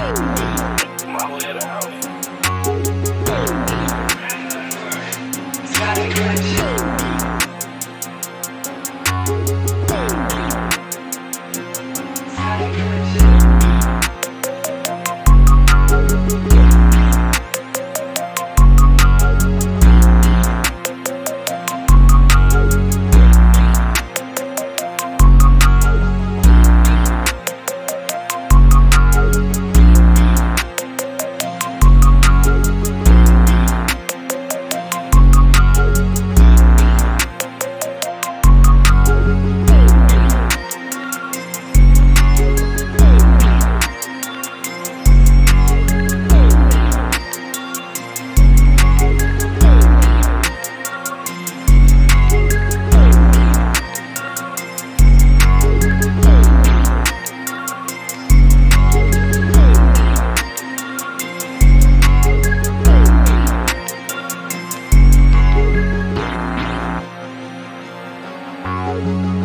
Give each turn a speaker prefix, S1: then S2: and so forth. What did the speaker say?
S1: Her Bye.